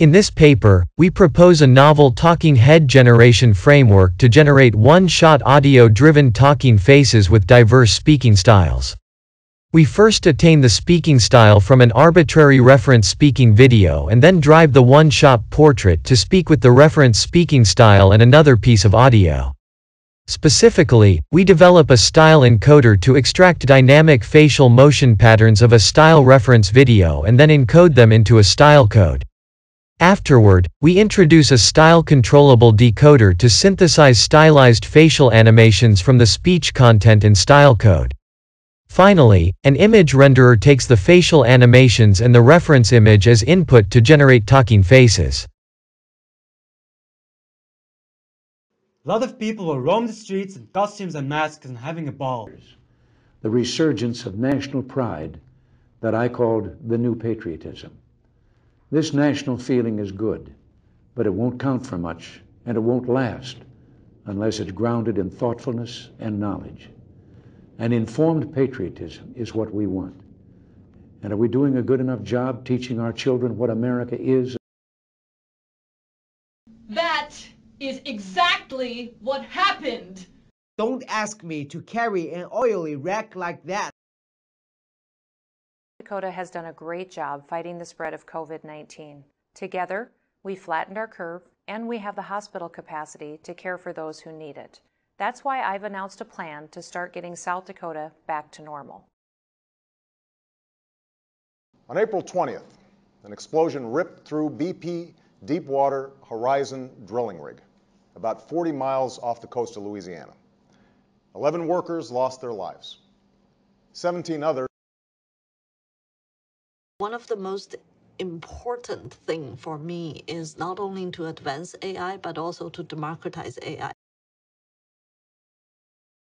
In this paper, we propose a novel talking head generation framework to generate one-shot audio-driven talking faces with diverse speaking styles. We first attain the speaking style from an arbitrary reference speaking video and then drive the one-shot portrait to speak with the reference speaking style and another piece of audio. Specifically, we develop a style encoder to extract dynamic facial motion patterns of a style reference video and then encode them into a style code. Afterward, we introduce a style-controllable decoder to synthesize stylized facial animations from the speech content in style code. Finally, an image renderer takes the facial animations and the reference image as input to generate talking faces. A lot of people will roam the streets in costumes and masks and having a ball. The resurgence of national pride that I called the new patriotism. This national feeling is good, but it won't count for much, and it won't last unless it's grounded in thoughtfulness and knowledge. An informed patriotism is what we want. And are we doing a good enough job teaching our children what America is? That is exactly what happened. Don't ask me to carry an oily wreck like that. Dakota has done a great job fighting the spread of COVID-19. Together, we flattened our curve and we have the hospital capacity to care for those who need it. That's why I've announced a plan to start getting South Dakota back to normal. On April 20th, an explosion ripped through BP Deepwater Horizon drilling rig, about 40 miles off the coast of Louisiana. 11 workers lost their lives. 17 others one of the most important thing for me is not only to advance AI, but also to democratize AI.